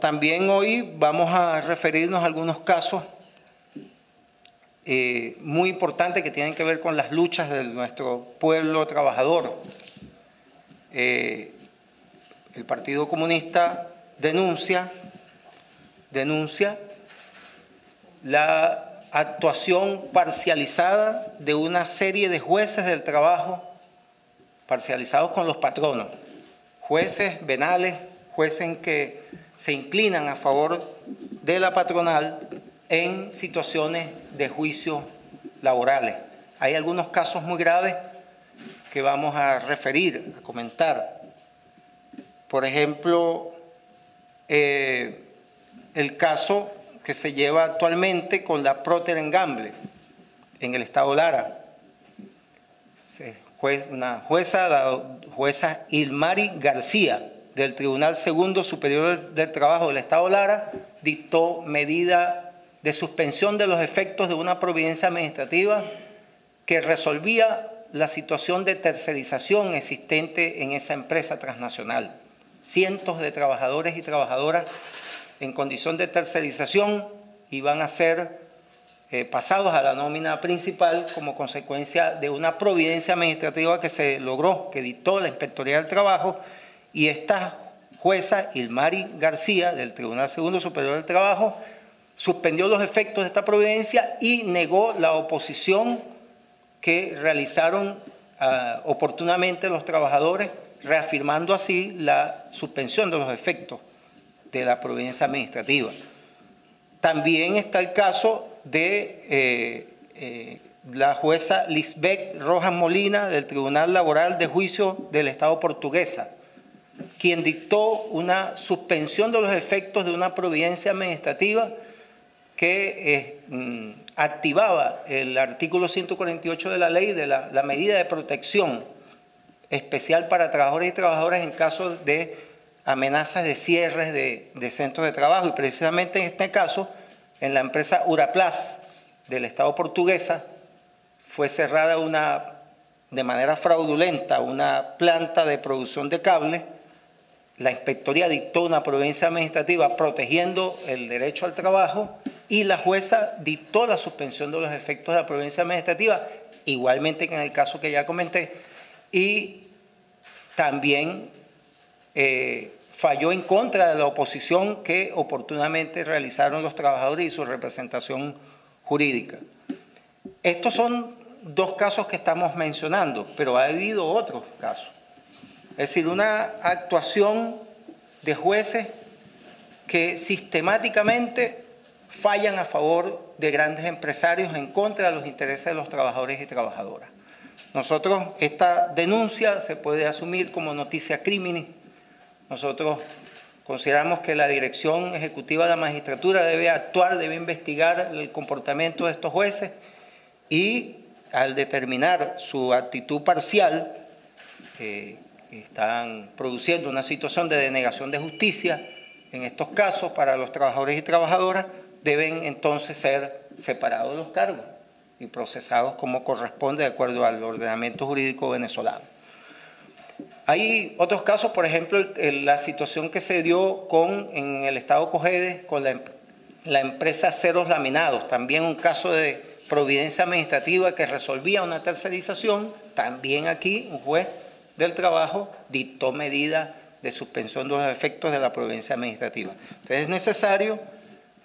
también hoy vamos a referirnos a algunos casos eh, muy importantes que tienen que ver con las luchas de nuestro pueblo trabajador. Eh, el Partido Comunista denuncia, denuncia la actuación parcializada de una serie de jueces del trabajo, parcializados con los patronos, jueces venales, jueces que se inclinan a favor de la patronal en situaciones de juicio laborales. Hay algunos casos muy graves que vamos a referir, a comentar. Por ejemplo, eh, el caso que se lleva actualmente con la Proter Gamble en el estado Lara. Una jueza, la jueza Ilmari García, del Tribunal Segundo Superior del Trabajo del Estado Lara, dictó medida de suspensión de los efectos de una providencia administrativa que resolvía la situación de tercerización existente en esa empresa transnacional. Cientos de trabajadores y trabajadoras en condición de tercerización iban a ser eh, pasados a la nómina principal como consecuencia de una providencia administrativa que se logró, que dictó la Inspectoría del Trabajo, y esta jueza, Ilmari García, del Tribunal Segundo Superior del Trabajo, suspendió los efectos de esta providencia y negó la oposición que realizaron ah, oportunamente los trabajadores, reafirmando así la suspensión de los efectos de la providencia administrativa. También está el caso de eh, eh, la jueza Lisbeth Rojas Molina del Tribunal Laboral de Juicio del Estado portuguesa, quien dictó una suspensión de los efectos de una providencia administrativa que eh, mm, activaba el artículo 148 de la ley de la, la medida de protección especial para trabajadores y trabajadoras en caso de amenazas de cierres de, centros de trabajo y precisamente en este caso, en la empresa Uraplas del Estado portuguesa, fue cerrada una, de manera fraudulenta una planta de producción de cable. La inspectoría dictó una provincia administrativa protegiendo el derecho al trabajo y la jueza dictó la suspensión de los efectos de la provincia administrativa, igualmente que en el caso que ya comenté, y también eh, falló en contra de la oposición que oportunamente realizaron los trabajadores y su representación jurídica. Estos son dos casos que estamos mencionando, pero ha habido otros casos. Es decir, una actuación de jueces que sistemáticamente fallan a favor de grandes empresarios en contra de los intereses de los trabajadores y trabajadoras. Nosotros, esta denuncia se puede asumir como noticia crímenes nosotros consideramos que la Dirección Ejecutiva de la Magistratura debe actuar, debe investigar el comportamiento de estos jueces y al determinar su actitud parcial, eh, están produciendo una situación de denegación de justicia en estos casos para los trabajadores y trabajadoras, deben entonces ser separados los cargos y procesados como corresponde de acuerdo al ordenamiento jurídico venezolano. Hay otros casos, por ejemplo, la situación que se dio con, en el estado Cogede con la, la empresa Ceros Laminados, también un caso de providencia administrativa que resolvía una tercerización, también aquí un juez del trabajo dictó medida de suspensión de los efectos de la providencia administrativa. Entonces es necesario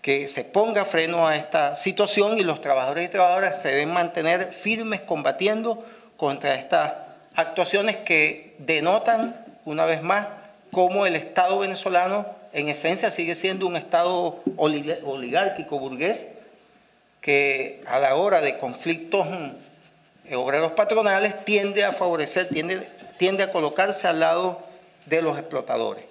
que se ponga freno a esta situación y los trabajadores y trabajadoras se deben mantener firmes combatiendo contra estas actuaciones que denotan, una vez más, cómo el Estado venezolano en esencia sigue siendo un Estado oligárquico burgués que a la hora de conflictos mm, obreros patronales tiende a favorecer, tiende, tiende a colocarse al lado de los explotadores.